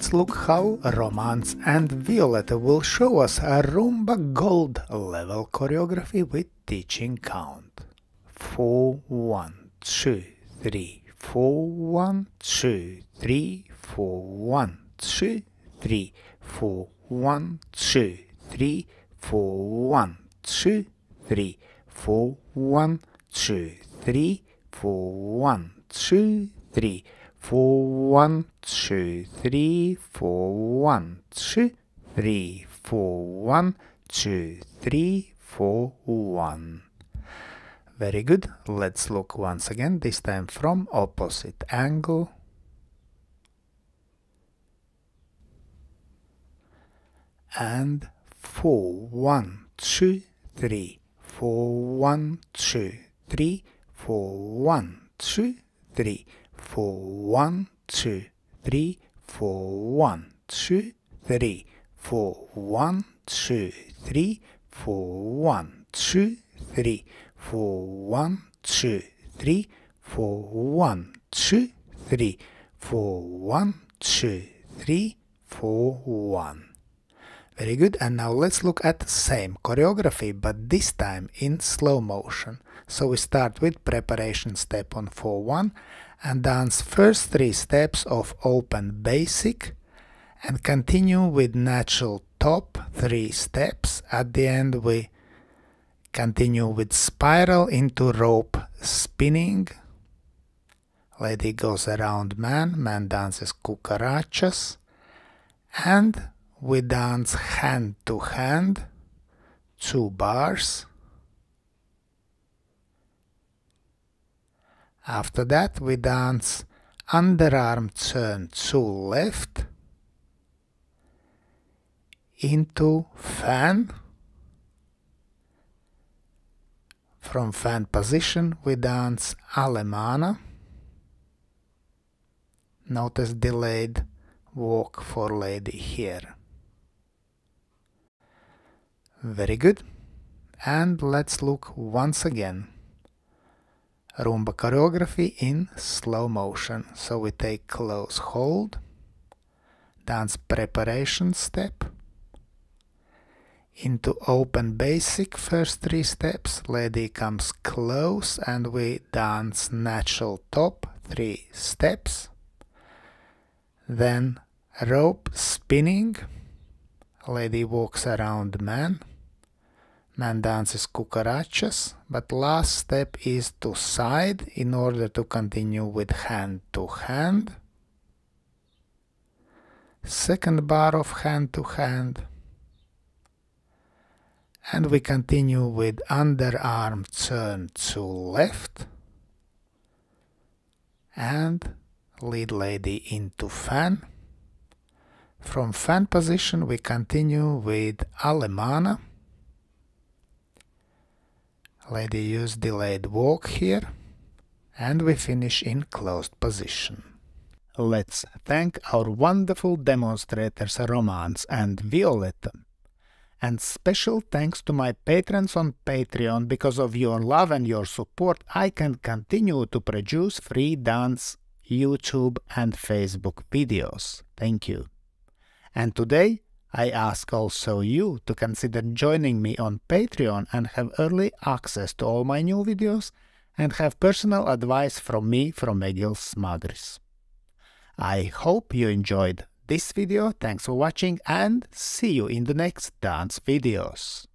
let's look how Romans and Violetta will show us a Rumba Gold level choreography with teaching count. 4, 1, 2, 3, 4, 1, 2, 3, 4, 1, 2, 3, 4, 1, 2, 3, 4, 1, 2, 3, 4, 1, 2, 3, 4, 1, 2, 3, four one two three four one two three four one. Two three four one very good. Let's look once again this time from opposite angle. And four one two three four one two three four one two three four, one, two, three, four, one, two, three, four, one, two, three, four, one, two, three, four, one, two, three, four, one, two, three, four, one, two, three, four, one. Very good, and now let's look at the same choreography, but this time in slow motion. So we start with preparation step on 4-1 and dance first three steps of open basic and continue with natural top three steps. At the end we continue with spiral into rope spinning. Lady goes around man, man dances cucarachas and we dance hand to hand, two bars After that we dance underarm turn to left into fan. From fan position we dance alemana. Notice delayed walk for lady here. Very good. And let's look once again. Rumba choreography in slow motion. So we take close hold, dance preparation step, into open basic first three steps, lady comes close and we dance natural top three steps, then rope spinning, lady walks around man, Man dances cucarachas, but last step is to side in order to continue with hand to hand. Second bar of hand to hand. And we continue with underarm turn to left. And lead lady into fan. From fan position we continue with alemana Lady use delayed walk here and we finish in closed position. Let's thank our wonderful demonstrators Romans and Violetta. And special thanks to my patrons on Patreon because of your love and your support I can continue to produce free dance, YouTube and Facebook videos. Thank you. And today I ask also you to consider joining me on Patreon and have early access to all my new videos and have personal advice from me from Egils Smagris. I hope you enjoyed this video, thanks for watching and see you in the next dance videos.